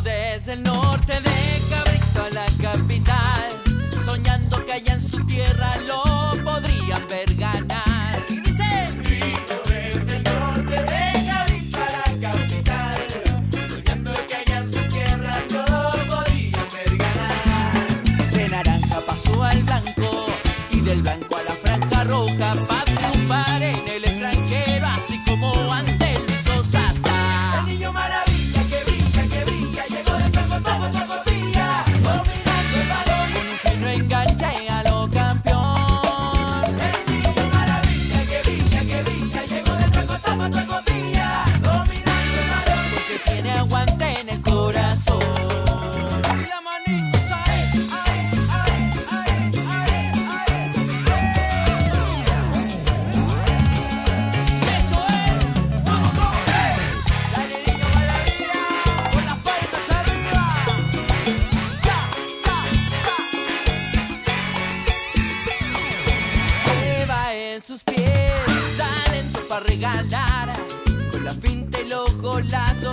Desde el norte de Cabrito a la capital, soñando que allá en su tierra lo sus pies, talento para regalar, con la finta y los golazos